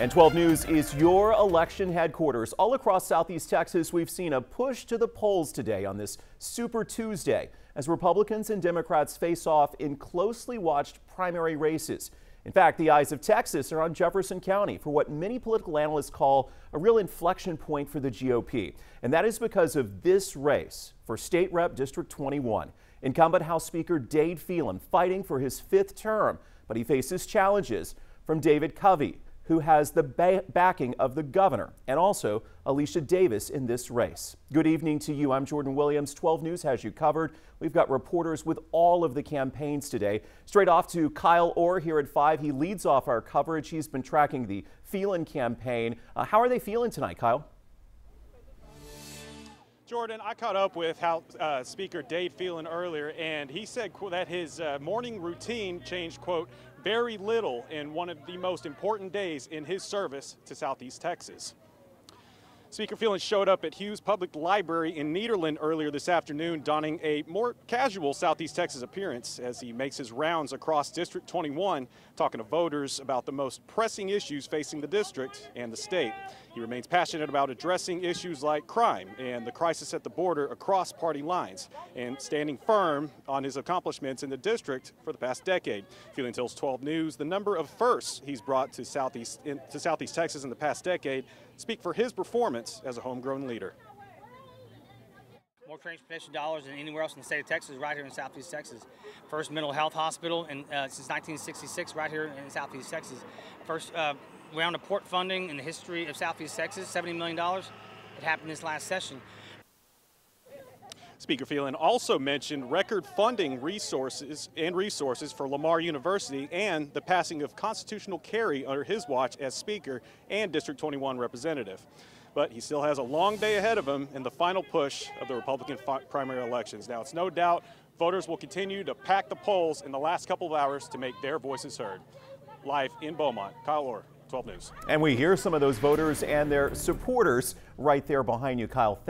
And 12 News is your election headquarters. All across Southeast Texas, we've seen a push to the polls today on this Super Tuesday as Republicans and Democrats face off in closely watched primary races. In fact, the eyes of Texas are on Jefferson County for what many political analysts call a real inflection point for the GOP. And that is because of this race for State Rep District 21. Incumbent House Speaker Dade Phelan fighting for his fifth term, but he faces challenges from David Covey who has the ba backing of the governor, and also Alicia Davis in this race. Good evening to you. I'm Jordan Williams. 12 News has you covered. We've got reporters with all of the campaigns today. Straight off to Kyle Orr here at 5. He leads off our coverage. He's been tracking the Phelan campaign. Uh, how are they feeling tonight, Kyle? Jordan, I caught up with House uh, Speaker Dade Phelan earlier, and he said that his uh, morning routine changed, quote, very little in one of the most important days in his service to Southeast Texas. Speaker Phelan showed up at Hughes Public Library in Nederland earlier this afternoon, donning a more casual Southeast Texas appearance as he makes his rounds across District 21, talking to voters about the most pressing issues facing the district and the state. He remains passionate about addressing issues like crime and the crisis at the border across party lines, and standing firm on his accomplishments in the district for the past decade. Phelan tells 12 News the number of firsts he's brought to Southeast, in, to Southeast Texas in the past decade speak for his performance as a homegrown leader. More transportation dollars than anywhere else in the state of Texas, right here in Southeast Texas. First mental health hospital in, uh, since 1966, right here in Southeast Texas. First uh, round of port funding in the history of Southeast Texas, $70 million. It happened this last session. Speaker Phelan also mentioned record funding resources and resources for Lamar University and the passing of constitutional carry under his watch as Speaker and District 21 representative. But he still has a long day ahead of him in the final push of the Republican primary elections. Now, it's no doubt voters will continue to pack the polls in the last couple of hours to make their voices heard. Live in Beaumont, Kyle Orr, 12 News. And we hear some of those voters and their supporters right there behind you, Kyle. Thank